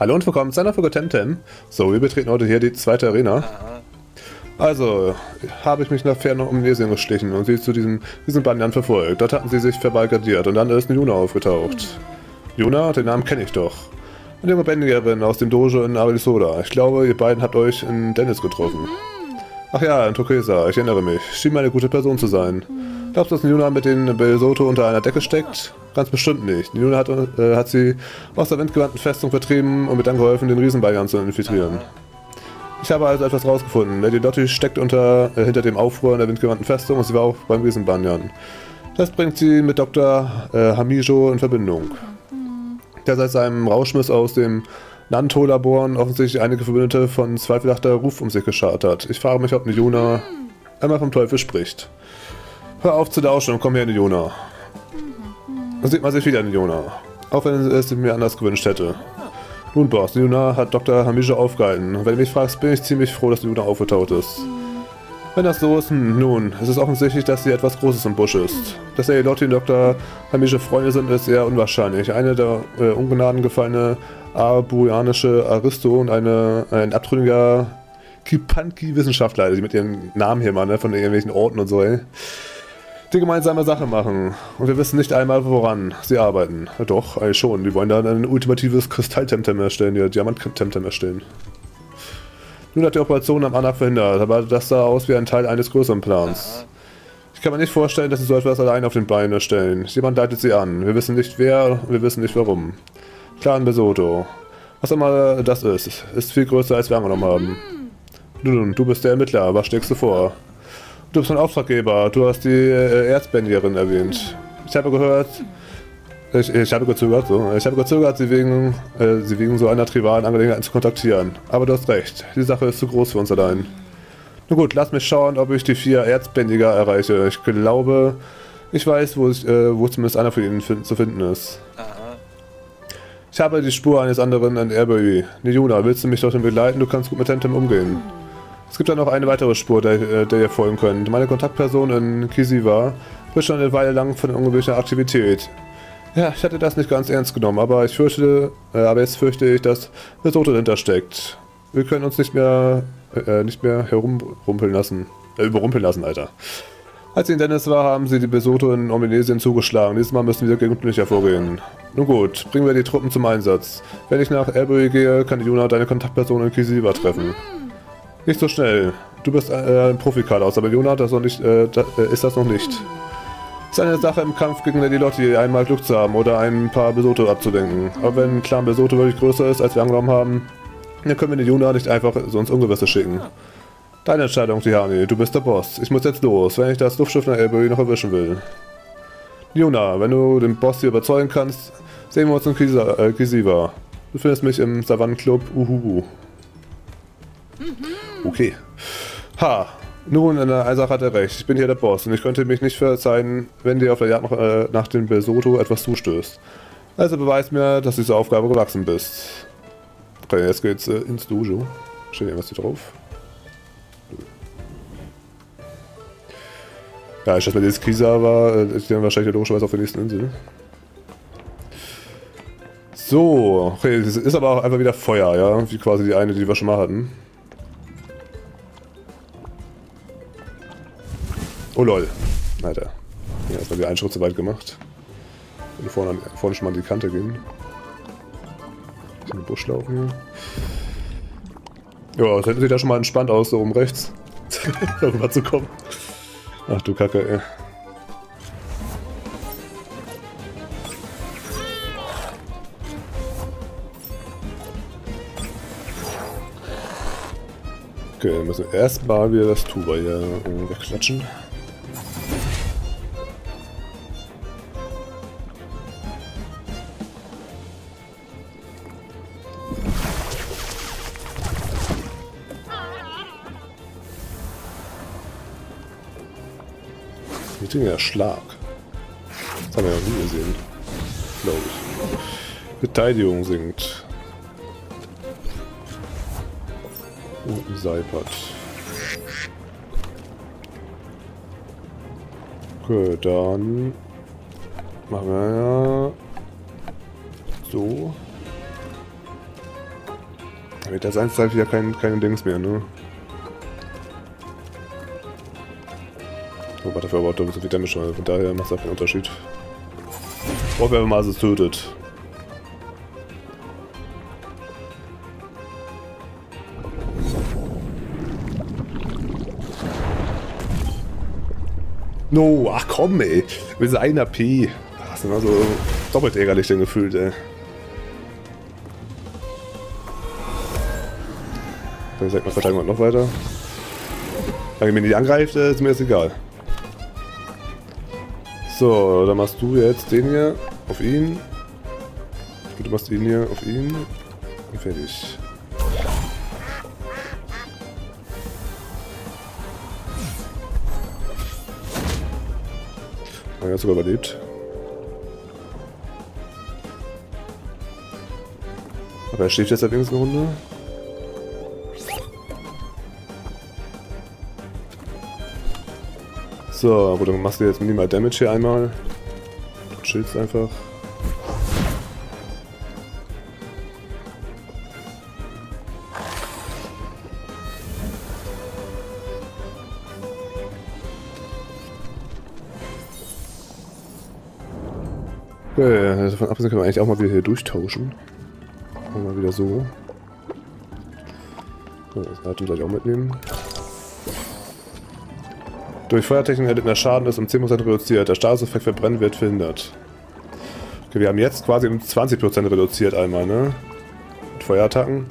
Hallo und willkommen zu einer Folge Temtem. So, wir betreten heute hier die zweite Arena. Also, habe ich mich nach Ferne Omnesien geschlichen und sie zu diesem, diesen Banyan verfolgt. Dort hatten sie sich verbarrikadiert und dann ist eine Juna aufgetaucht. Juna, den Namen kenne ich doch. Eine junge Bändigerin aus dem Dojo in Arisoda. Ich glaube, ihr beiden habt euch in Dennis getroffen. Ach ja, in Turquesa, ich erinnere mich. Schien mir eine gute Person zu sein. Glaubst du, dass Juna mit den Belsoto unter einer Decke steckt? Ganz bestimmt nicht. Juna hat, äh, hat sie aus der windgewandten Festung vertrieben und mir dann geholfen, den Riesenbayern zu infiltrieren. Ich habe also etwas rausgefunden. Lady Dotti steckt unter, äh, hinter dem Aufruhr in der windgewandten Festung und sie war auch beim Riesenbanyan. Das bringt sie mit Dr. Äh, Hamijo in Verbindung. Der seit seinem Rauschmiss aus dem Nanto-Laboren offensichtlich einige Verbündete von zweifelhafter Ruf um sich geschart hat. Ich frage mich, ob eine Juna einmal vom Teufel spricht. Hör auf zu lauschen und komm her, Jona. Dann sieht man sich wieder, Jona. Auch wenn es mir anders gewünscht hätte. Nun, Boss, Juna hat Dr. Hamische aufgehalten. Wenn du mich fragst, bin ich ziemlich froh, dass Juna aufgetaucht ist. Wenn das so ist, hm, nun, es ist offensichtlich, dass sie etwas Großes im Busch ist. Dass der Lotti und Dr. Hamische Freunde sind, ist eher unwahrscheinlich. Eine der äh, Ungnaden gefallene arburianische Aristo und eine, ein abtrünniger Kipanki-Wissenschaftler, die mit ihren Namen hier mal, ne, von irgendwelchen Orten und so, ey die gemeinsame Sache machen. Und wir wissen nicht einmal, woran sie arbeiten. Ja, doch, eigentlich schon. Die wollen dann ein ultimatives Kristall-Temtem erstellen, ja, Diamant-Temtem erstellen. Nun hat die Operation am Anak verhindert, aber das sah aus wie ein Teil eines größeren Plans. Ich kann mir nicht vorstellen, dass sie so etwas allein auf den Beinen erstellen. Jemand leitet sie an. Wir wissen nicht wer, wir wissen nicht warum. Clan Besoto. Was immer das ist, ist viel größer als wir angenommen haben. Nun, du bist der Ermittler, was schlägst du vor? Du bist ein Auftraggeber. Du hast die äh, Erzbändigerin erwähnt. Ich habe gehört. Ich, ich habe gezögert, so. Ich habe gezögert, sie wegen, äh, sie wegen so einer trivialen Angelegenheit zu kontaktieren. Aber du hast recht. Die Sache ist zu groß für uns allein. Na gut, lass mich schauen, ob ich die vier Erzbändiger erreiche. Ich glaube, ich weiß, wo, ich, äh, wo zumindest einer von ihnen find, zu finden ist. Ich habe die Spur eines anderen in Erbury. Nijuna, willst du mich dorthin begleiten? Du kannst gut mit Tentem umgehen. Es gibt dann noch eine weitere Spur, der, äh, der ihr folgen könnt. Meine Kontaktperson in Kisiwa wird schon eine Weile lang von ungewöhnlicher Aktivität. Ja, ich hatte das nicht ganz ernst genommen, aber ich fürchte, äh, aber jetzt fürchte ich, dass Risotto dahinter steckt. Wir können uns nicht mehr, äh, nicht mehr herumrumpeln lassen. Äh, überrumpeln lassen, Alter. Als sie in Dennis war, haben sie die Besoto in Ominesien zugeschlagen. Dieses Mal müssen wir gründlich hervorgehen. Nun gut, bringen wir die Truppen zum Einsatz. Wenn ich nach Erbury gehe, kann die Juna deine Kontaktperson in Kisiwa treffen. Nicht so schnell. Du bist äh, ein Profi-Carlos, aber Leonard das nicht, äh, da, äh, ist das noch nicht. Ist eine Sache im Kampf gegen Lady Lotti, einmal Glück zu haben oder ein paar Besoto abzudenken. Aber wenn Clan Besoto wirklich größer ist, als wir angenommen haben, dann können wir den Juna nicht einfach so ins Ungewisse schicken. Deine Entscheidung, Tihani. Du bist der Boss. Ich muss jetzt los, wenn ich das Luftschiff nach Elbury noch erwischen will. Juna, wenn du den Boss hier überzeugen kannst, sehen wir uns in Kisa, äh, Kisiva. Du findest mich im Savannen-Club Uhuhu. Mhm. Okay. Ha. Nun, in der Sache hat er recht. Ich bin hier der Boss und ich könnte mich nicht verzeihen, wenn dir auf der Jagd noch, äh, nach dem Besoto etwas zustößt. Also beweis mir, dass du dieser Aufgabe gewachsen bist. Okay, jetzt geht's äh, ins Dojo. Steht irgendwas hier drauf? Ja, ich schätze mal, dieses Kisa war äh, dann wahrscheinlich logischerweise auf der nächsten Insel. So, okay, das ist aber auch einfach wieder Feuer, ja, wie quasi die eine, die wir schon mal hatten. Oh lol. Alter. Ja, erstmal wieder einen Schritt zu weit gemacht. Und vorne, vorne schon mal an die Kante gehen. In den Busch laufen hier. Ja, das sich da schon mal entspannt aus, so oben rechts. Darüber zu kommen. Ach du Kacke, ey. Okay, müssen wir erstmal wieder das Tuba hier äh, Niedriger Schlag. Das haben wir ja nie gesehen. Glaube ich. Verteidigung sinkt. Und Seipad. Okay, dann machen wir so. Mit der 1 halt wieder kein, kein Dings mehr, ne? Aber dafür aber auch doppelt so viel Damage, also von daher macht es auch keinen Unterschied. Ob er mal es tötet. No, ach komm ey. Wir sind 1 AP. Das ist immer so doppelt ärgerlich denn gefühlt, ey. Dann sagt man verteidigen wir noch weiter. Wenn ihr mich nicht angreift, ist mir das egal. So, dann machst du jetzt den hier auf ihn. Du machst ihn hier auf ihn. Und fertig. Er hat sogar überlebt. Aber er steht jetzt allerdings eine Runde. So, aber dann machst du jetzt minimal Damage hier einmal. Du chillst einfach. Okay, davon abgesehen können wir eigentlich auch mal wieder hier durchtauschen. Mal wieder so. Das Item ich auch mitnehmen. Durch Feuertechnik erlittener Schaden ist um 10% reduziert. Der Statuseffekt Verbrennen wird verhindert. Okay, wir haben jetzt quasi um 20% reduziert einmal, ne? Mit Feuerattacken.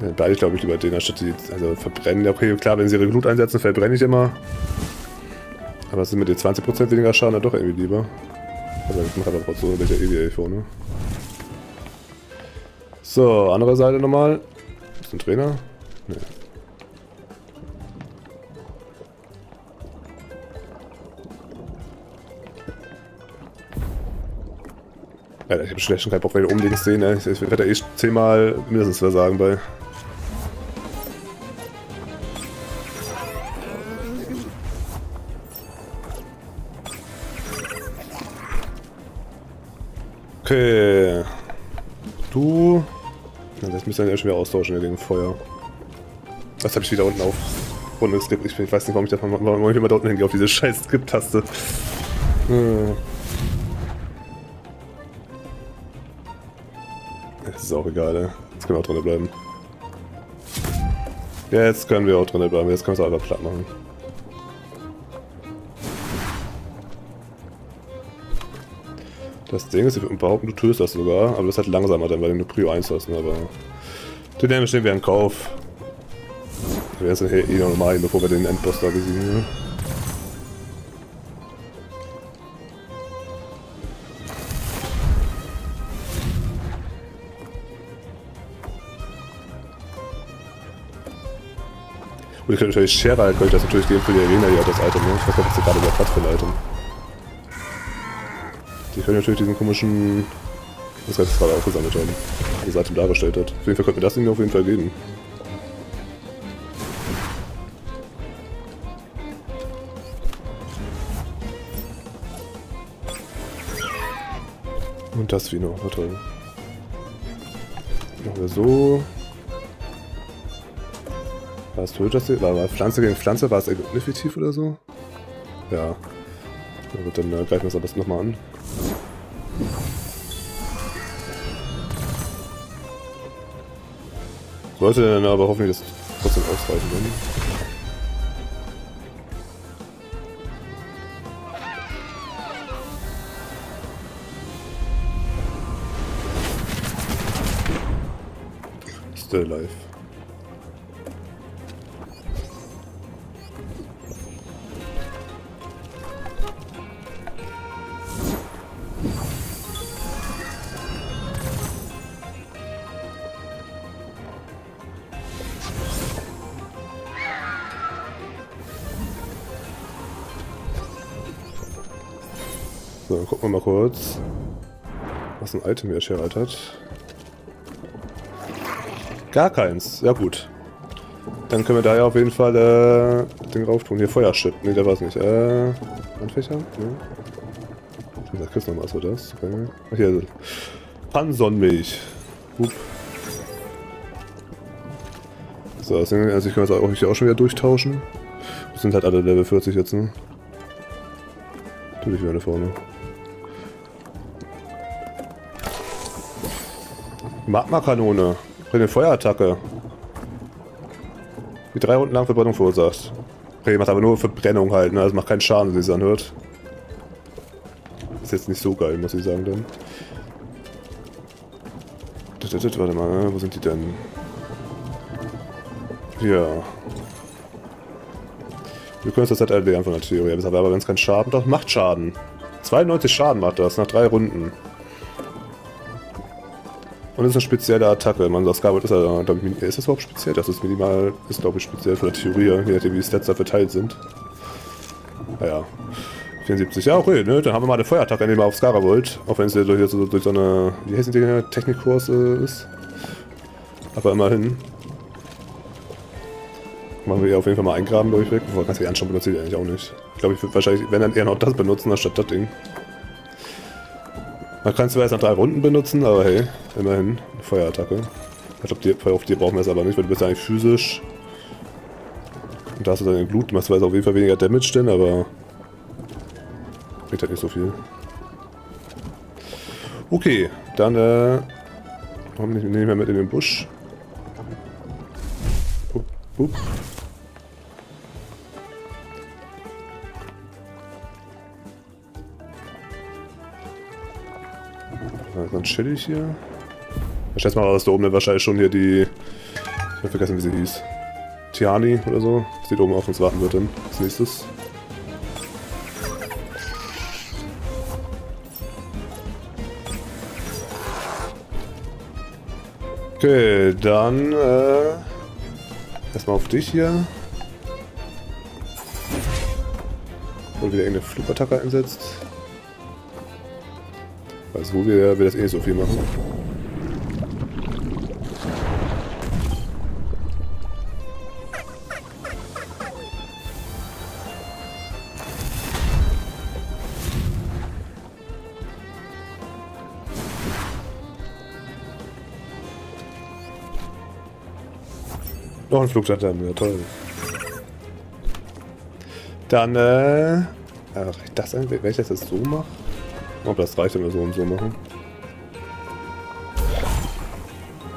Ja, beide glaube ich lieber den, anstatt die, also verbrennen. Okay, klar, wenn sie ihre Glut einsetzen, verbrenne ich immer. Aber sind mit den 20% weniger Schaden dann doch irgendwie lieber. Also ich mache aber trotzdem so welche EVA vorne. So, andere Seite nochmal. Ist ein Trainer? Nee. Ja, ich habe schlecht schon keinen Bock, wenn ich unbedingt sehen. Ne? Ich, werde da eh zehnmal mindestens versagen bei. Okay. Du. Ja, das müssen wir ja schon wieder austauschen gegen Feuer. Das habe ich wieder unten auf Runde geskippt. Ich, ich weiß nicht, warum ich, da, warum ich immer da unten hingehe, auf diese scheiß Skip-Taste. Hm. Ist auch egal, ne? Jetzt können wir auch drinnen bleiben. Jetzt können wir auch drinnen bleiben. Jetzt können wir es einfach platt machen. Das Ding ist, ich würde behaupten, du tust das sogar, aber das ist halt langsamer dann, weil du nur Prio 1 hast, ne? aber... Den Damage nehmen wir in Kauf. Wir werden es eh nochmal hin, bevor wir den Endboss da besiegen. Ne? Und ich könnte natürlich Shera, könnte ich das natürlich geben für die Arena, die hat das Item, ne? Ich weiß nicht, was sie gerade überhaupt hat für ein Item. Die können natürlich diesen komischen... Das heißt, gerade aufgesammelt haben. Das Item dargestellt hat. Auf jeden Fall könnte mir das Ding auf jeden Fall geben. Und das Vino, war toll. Machen wir so. War es das? War, war Pflanze gegen Pflanze? War es effektiv oder so? Ja. Na gut, dann äh, greifen wir es am besten nochmal an. Sollte dann aber hoffentlich das trotzdem ausreichen. Dann. Still So, dann gucken wir mal kurz, was ein Item hier Sherald hat. Gar keins. Ja gut. Dann können wir da ja auf jeden Fall äh, den rauf tun. Hier Feuerschip. Ne, der war es nicht. Äh, Handfächer? Ne? Da kriegst du noch was, oder das? Okay. Ach hier. Pansonnenmilch. Hup. So, also ich kann das auch auch schon wieder durchtauschen. Das sind halt alle Level 40 jetzt, ne? Natürlich wieder da vorne. Magma-Kanone. Eine Feuerattacke. Die drei Runden lang Verbrennung verursacht. Okay, macht aber nur Verbrennung halt, ne? Also macht keinen Schaden, wie es anhört. Ist jetzt nicht so geil, muss ich sagen dann. Warte mal, ne? wo sind die denn? Ja. Wir können uns das halt erwehren von der Theorie. Aber wenn es keinen Schaden doch macht Schaden. 92 Schaden macht das nach drei Runden. Und es ist eine spezielle Attacke. Man sagt, Scarlet ist, ist das überhaupt speziell? Das ist minimal, ist glaube ich speziell für der Theorie, je nachdem wie die Stats da verteilt sind. Naja. 74, ja okay, ne? Dann haben wir mal eine Feuerattacke, indem wir auf Scaravolt, auch wenn es durch, so, durch so eine, wie heißen die Technikkurs äh, ist. Aber immerhin. Machen wir hier auf jeden Fall mal eingraben durchweg. Bevor kannst du die anschauen, benutze ich eigentlich auch nicht. Ich glaube, ich würde wahrscheinlich, wenn dann eher noch das benutzen, anstatt das Ding. Man kann es zwar erst nach drei Runden benutzen, aber hey, immerhin eine Feuerattacke. Ich glaube, auf dir brauchen wir es aber nicht, weil du bist eigentlich physisch. Und da hast du deine Glut, du machst zwar auf jeden Fall weniger Damage denn, aber bringt halt nicht so viel. Okay, dann äh, warum nicht, nehmen wir mit in den Busch. Upp, upp. Dann chill ich hier. Ich schätze mal, dass da oben wahrscheinlich schon hier die... Ich habe vergessen, wie sie hieß. Tiani oder so. Dass die da oben auf uns warten wird dann. Als nächstes. Okay, dann äh, erstmal auf dich hier. Und wieder irgendeine Flugattacke einsetzt. Weiß wo wir, wir das eh so viel machen. Noch ein Flugsattern, ja toll. Dann, äh... Ach, das wenn ich das jetzt so mache? Ob das reicht, wenn wir so und so machen.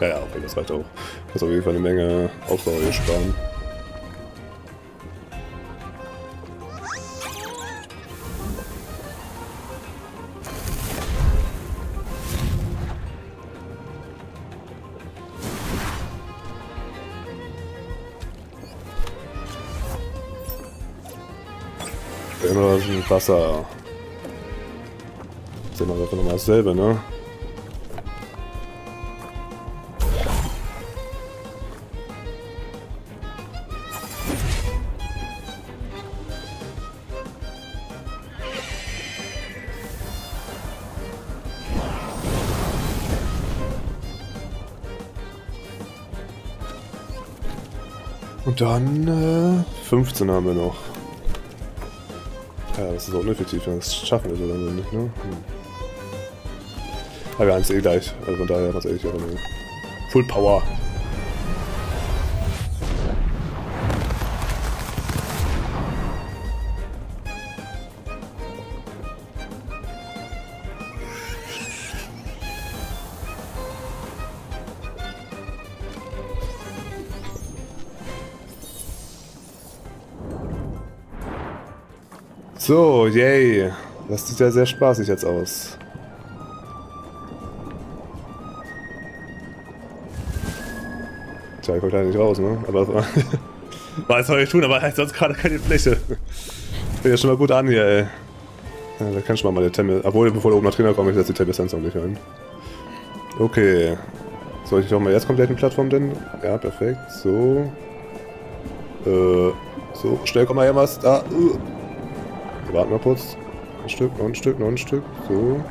Ja, ja, okay, das reicht auch. Das ist auf jeden Fall eine Menge Ausdauer hier sparen. Immer Wasser. Sehen wir einfach nochmal dasselbe, ne? Und dann äh, 15 haben wir noch. Ja, das ist auch ineffektiv, das schaffen wir so dann nicht, ne? Hm. Aber wir haben es eh gleich, also von daher was ehrlich auch eine Full Power. So, yay. Das sieht ja sehr spaßig jetzt aus. Ich kommt leider nicht raus, ne? Aber was soll ich tun, aber halt sonst gerade keine Fläche. Fängt ja schon mal gut an hier, ey. Ja, da kann schon mal meine Tempel. Obwohl, bevor der oben nach Trainer komme, ich setze die Tempel Sensor nicht ein. Okay. Soll ich doch mal jetzt komplett eine Plattform denn? Ja, perfekt. So. Äh. So, schnell komm mal her, was. Da. Uh. Warten wir kurz. Ein Stück, noch ein Stück, noch ein Stück. So.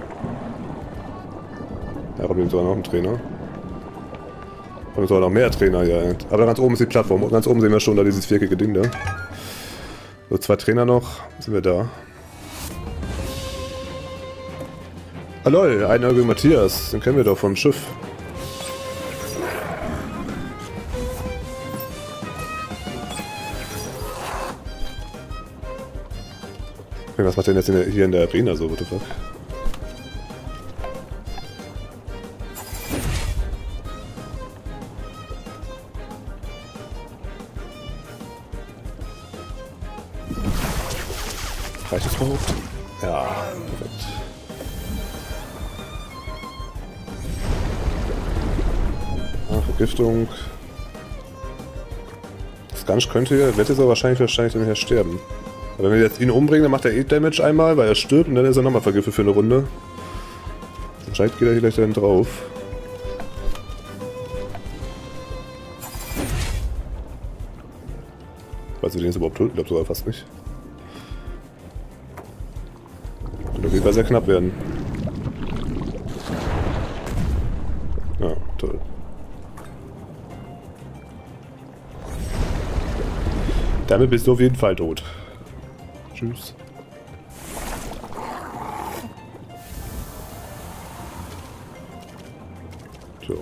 Ja, Robin sogar noch einen Trainer. Und es soll noch mehr Trainer, hier. Aber ganz oben ist die Plattform. Und ganz oben sehen wir schon da dieses vierkige Ding da. So, zwei Trainer noch. Sind wir da. Ah lol, Einäugel Matthias. Den kennen wir doch vom Schiff. Was macht denn jetzt hier in der Arena so? What the fuck? Vergiftung. Das Gansch könnte, wird jetzt aber wahrscheinlich, wahrscheinlich dann hier sterben. Aber wenn wir jetzt ihn umbringen, dann macht er eh Damage einmal, weil er stirbt und dann ist er nochmal vergiftet für eine Runde. Wahrscheinlich geht er hier gleich dann drauf. Weiß ich den jetzt überhaupt? Ich glaube sogar fast nicht. Könnte auf jeden Fall sehr knapp werden. Damit bist du auf jeden Fall tot. Tschüss. So.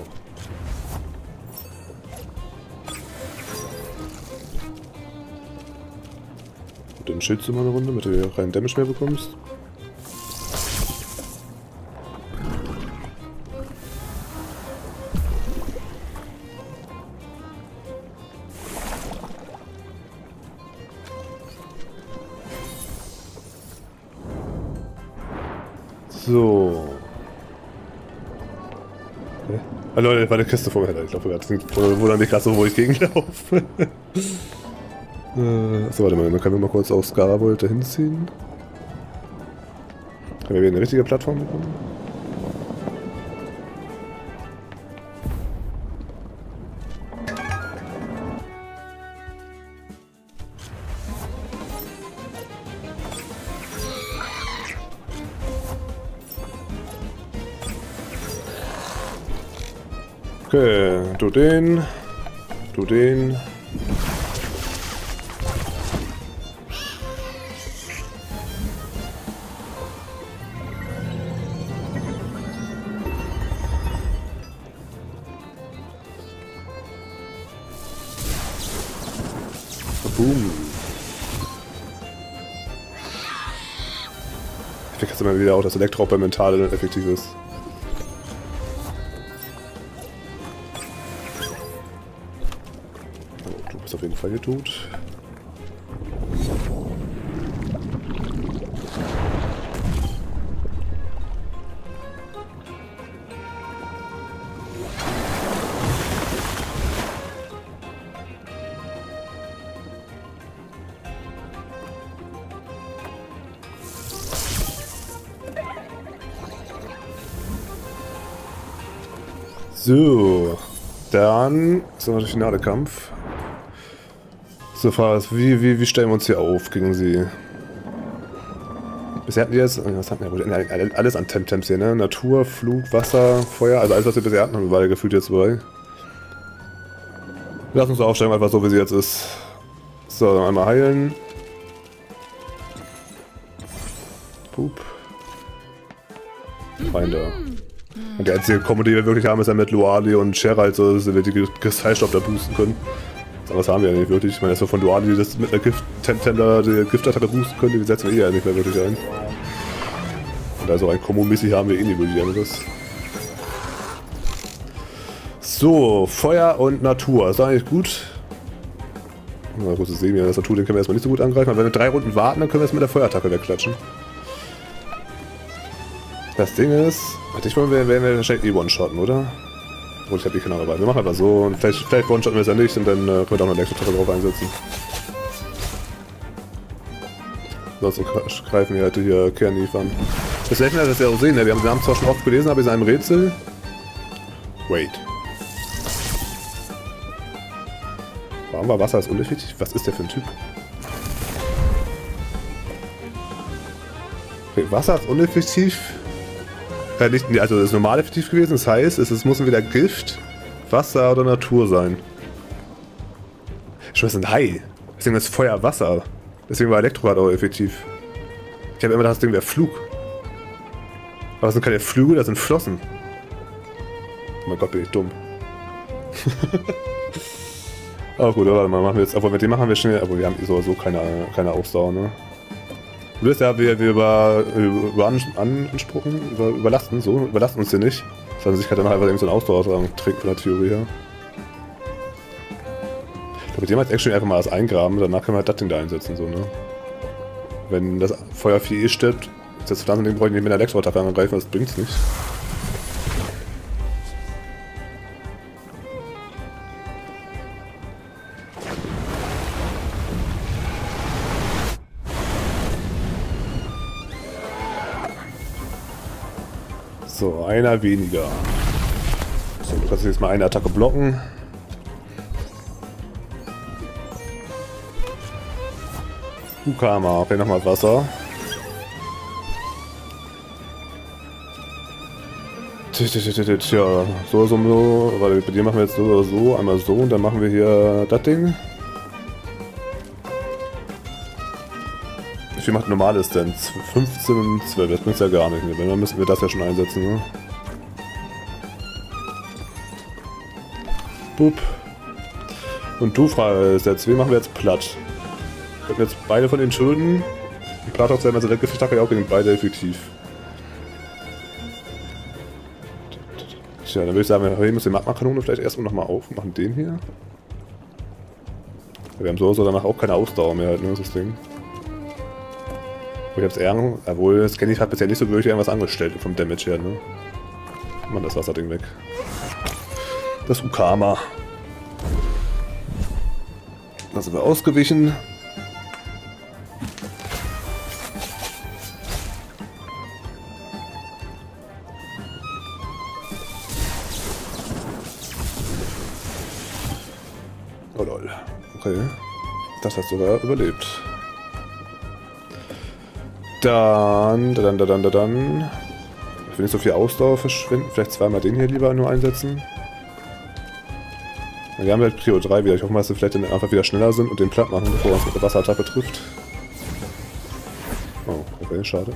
Und dann schützt du mal eine Runde, damit du hier keinen Damage mehr bekommst. So. Ja. Ah, Leute, war eine Kiste vor mir. Ich glaube, wo dann nicht gerade so, wo ich gegenlaufe. äh, so, warte mal, dann können wir mal kurz auf Scaravolt dahin ziehen. Können wir wieder eine richtige Plattform bekommen? Okay, du den. Du den. Boom. Ich vergesse immer wieder auch, dass Elektro auch bei Mental effektiv ist. Fall getötet. So, dann ist der finale Kampf. So, Frage wie, wie, wie stellen wir uns hier auf gegen sie? Bisher hatten wir jetzt, was hatten wir, alles an Temtems hier, ne? Natur, Flug, Wasser, Feuer, also alles, was wir bisher hatten, haben wir beide gefühlt jetzt bei. Lass uns aufstellen, einfach so, wie sie jetzt ist. So, dann einmal heilen. Pup. Feinde. Und die einzige Comedy, die wir wirklich haben, ist ja mit Luali und Gerald, so dass wir die Kristallstoff da boosten können. Was haben wir ja nicht wirklich. Ich meine, erstmal von Duali, die das mit einer Gift-Tender die Giftattacke boosten können, die setzen wir eh ja nicht mehr wirklich ein. Und also ein Kombo-mäßig haben wir eh nicht wirklich anderes. So, Feuer und Natur. Das ist eigentlich gut. Na gut, das sehen wir. Das Natur, den können wir erstmal nicht so gut angreifen. Aber wenn wir drei Runden warten, dann können wir es mit der Feuerattacke wegklatschen. Das Ding ist, ich wollen wir, werden wir wahrscheinlich eh one-shotten, oder? Obwohl, ich habe die Kanare dabei. Wir machen einfach so und vielleicht, vielleicht one-shotten wir es ja nicht und dann äh, können wir da noch eine extra drauf einsetzen. Ansonsten greifen wir halt hier Kernif an. Das helfen wir das ja auch sehen, ne? wir haben den Namen zwar schon oft gelesen, aber in einem Rätsel... Wait. Warum war Wasser als uneffektiv? Was ist der für ein Typ? Okay, Wasser ist uneffektiv. Äh, nicht, also das ist normal effektiv gewesen, das heißt, es, es muss entweder Gift, Wasser oder Natur sein. Schon ist ein Hai. Deswegen ist Feuer Wasser. Deswegen war Elektro halt auch effektiv. Ich habe immer gedacht, das Ding wäre Flug. Aber das sind keine Flügel, das sind Flossen. Oh mein Gott, bin ich dumm. aber gut, warte mal, machen wir jetzt. Obwohl, mit dem machen wir schnell. Aber wir haben sowieso keine, keine Ausdauer, ne? Du wirst ja, wir, wir über, über Ansprüchen, über, überlasten, so, überlasten uns hier nicht. Dass sich halt dann einfach eben so einen Ausdauertrank trinkt von der Theorie her. Ich glaube, jemals actually einfach mal das eingraben, danach können wir halt das Ding da einsetzen, so, ne? Wenn das Feuervieh eh stirbt, das Pflanzending brauche ich nicht mit einer Elektroattacke angreifen, das bringt's nicht. Einer weniger. So, du kannst jetzt mal eine Attacke blocken. Ukama, okay, nochmal Wasser. Tja, so, so, so, weil bei dir machen wir jetzt so oder so, einmal so und dann machen wir hier das Ding. Wie viel macht normales denn? 15 und 12, das bringt ja gar nicht mehr. Wenn, dann müssen wir das ja schon einsetzen, ne? Boop. Und du fragst jetzt, wen machen wir jetzt platt? Wir jetzt beide von den Schulden? Die Platt auch also der Giftstacke ja auch gegen beide effektiv. Tja, dann würde ich sagen, wir heben uns die Magma-Kanone vielleicht erstmal nochmal auf und machen den hier. Wir haben so danach auch keine Ausdauer mehr, halt, ne, das Ding. Ich hab's eher, obwohl Scanny hat bisher nicht so wirklich irgendwas angestellt vom Damage her, ne? Mann, das Wasserding weg. Das Ukama. Da sind wir ausgewichen. Oh lol. Okay. Das hast du sogar überlebt. Dann, dann, dann, dann, dann. Ich will nicht so viel Ausdauer verschwinden. Vielleicht zweimal den hier lieber nur einsetzen. Wir haben halt Prio 3 wieder. Ich hoffe mal, dass wir vielleicht dann einfach wieder schneller sind und den platt machen, bevor er uns mit der Wasserattacke trifft. Oh, okay, schade.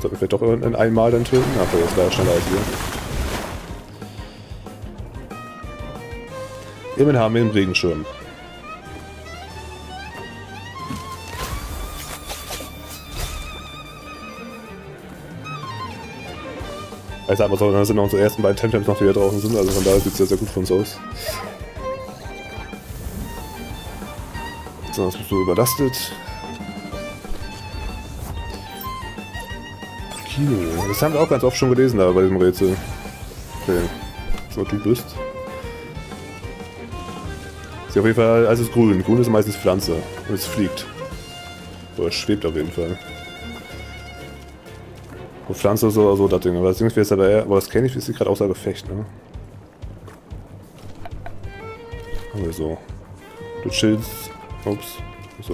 Sollten wir vielleicht doch in einmal dann töten? Ach, das war ja schneller als wir. Immerhin haben wir einen Regenschirm. Sag mal so, dann sind noch unsere ersten beiden Tempems noch, die hier draußen sind, also von daher sieht es ja sehr gut für uns aus. So, das bist du überlastet. Kino. Das haben wir auch ganz oft schon gelesen da bei diesem Rätsel. Okay. So, du bist. Ist auf jeden Fall, also ist grün. Grün ist meistens Pflanze. Und es fliegt. Oder es schwebt auf jeden Fall. Und Pflanze so oder so, das Ding. Aber das Ding ist jetzt aber eher, aber das kenne ich, ist gerade außer Gefecht, ne? Aber so. Du chillst. Ups. So.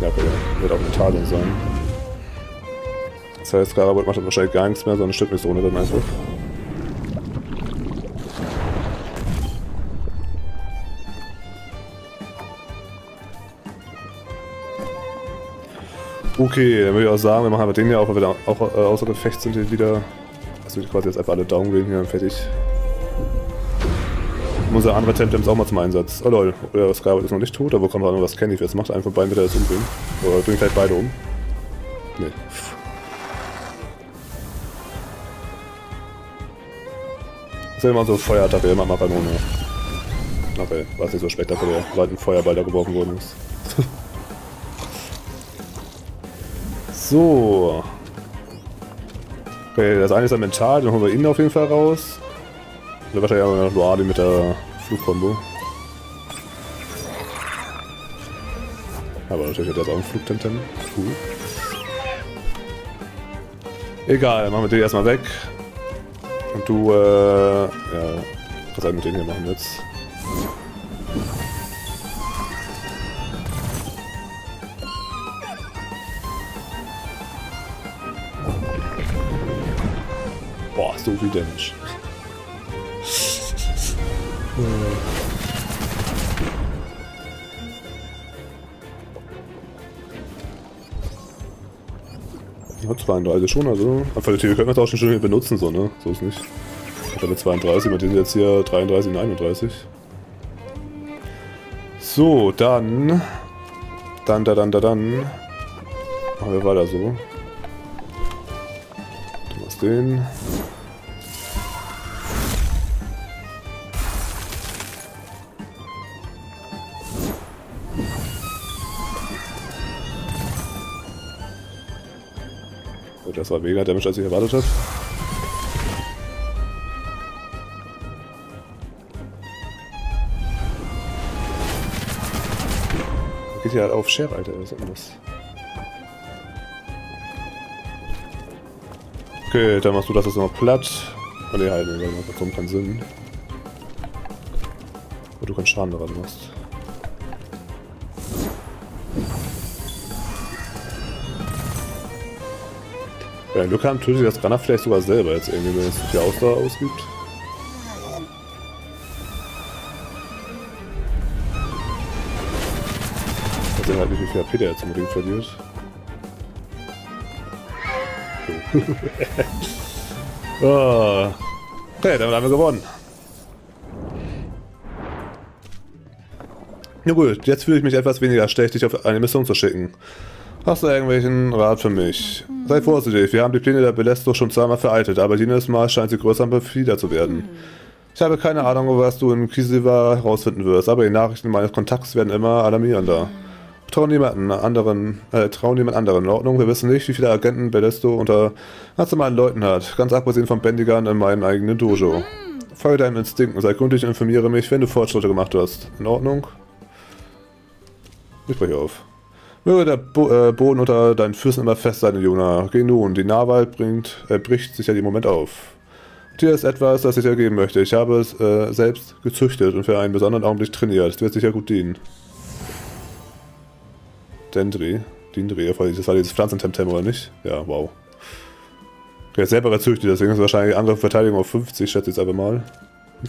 Ja, okay, wird auch Italien sein. Das heißt, Garabot macht dann wahrscheinlich gar nichts mehr, sondern stirbt nicht so ohne dann einfach. Okay, dann würde ich auch sagen, wir machen aber den hier auch, weil wir auch äh, außer Gefecht sind wieder. Also wir quasi jetzt einfach alle Daumen gehen hier fertig. Unser andere Tempems auch mal zum Einsatz. Oh lol, oder Skyward ist noch nicht tot, aber wo kommt noch was Kenny jetzt macht? Einen von beiden wird er umbringen. Oder bringt vielleicht beide um. Nee. Das ist immer so Feuerattacke, immer mal Kanone. Okay, war es nicht so spektakulär, weil ein Feuerball da geworfen worden ist. So. Okay, das eine ist ja mental, dann holen wir ihn auf jeden Fall raus. Oder wahrscheinlich auch noch Luadi mit der Flugkombo. Aber natürlich hat er jetzt auch einen Flugtemtem. Cool. Egal, machen wir den erstmal weg. Und du, äh, ja, was soll ich mit denen hier machen jetzt? Viel Damage. Ja, 32 schon, also. Einfach die können wir auch schon schön benutzen, so, ne? So ist nicht. Ich habe 32, man sind jetzt hier 33 und 31. So, dann Dann, da, dann, da, dann. Machen wir weiter so. Du machst den. Das war weniger Damage, als ich erwartet habe. Geht ja auf Share, Alter, was ist das? Okay, dann machst du das jetzt noch platt. Oh ne, halt, das macht keinen Sinn. Wo du keinen Schaden daran machst. Wenn Glück haben, tötet das Granat vielleicht sogar selber jetzt irgendwie, wenn es viel Ausdauer ausgibt. Ich weiß halt nicht, wie viel AP der jetzt unbedingt verliert. oh. Okay, damit haben wir gewonnen. Na gut, jetzt fühle ich mich etwas weniger schlecht, dich auf eine Mission zu schicken. Hast du irgendwelchen Rat für mich? Sei vorsichtig, wir haben die Pläne der Belesto schon zweimal vereitet, aber jedes Mal scheint sie größer und perfider zu werden. Ich habe keine Ahnung, was du in Kisiva herausfinden wirst, aber die Nachrichten meines Kontakts werden immer alarmierender. Trau niemanden anderen, äh, trau niemand anderen. In Ordnung, wir wissen nicht, wie viele Agenten Belesto unter nationalen Leuten hat, ganz abgesehen von Bendigern in meinem eigenen Dojo. Folge deinem Instinkt und sei gründlich und informiere mich, wenn du Fortschritte gemacht hast. In Ordnung? Ich breche auf. Möge der Bo äh, Boden unter deinen Füßen immer fest sein, Juna. Geh nun, die Nahwald bringt, äh, bricht sich ja im Moment auf. Hier ist etwas, das ich dir geben möchte. Ich habe es äh, selbst gezüchtet und für einen besonderen Augenblick trainiert. Es wird sicher gut dienen. Dendri. Dindri, das war dieses Pflanzentemtem, oder nicht? Ja, wow. Der ist selber gezüchtet, deswegen ist wahrscheinlich andere Verteidigung auf 50, schätze ich jetzt einfach mal.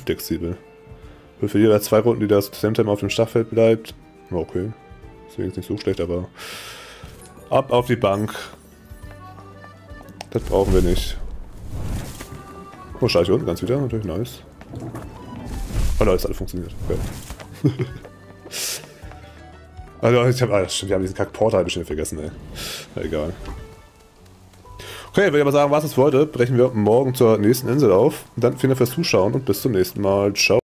Flexibel. Für jeder zwei Runden, die das Temtem auf dem Stachfeld bleibt. Okay. Deswegen ist nicht so schlecht, aber ab auf die Bank. Das brauchen wir nicht. Oh, scheiße, unten ganz wieder. Natürlich nice. Oh, nice, alles funktioniert. Okay. also, ich habe ah, stimmt, wir haben diesen Kack-Portal bestimmt vergessen, ey. Na, egal. Okay, würde ich aber sagen, was es wollte, brechen wir morgen zur nächsten Insel auf. Dann vielen Dank fürs Zuschauen und bis zum nächsten Mal. Ciao.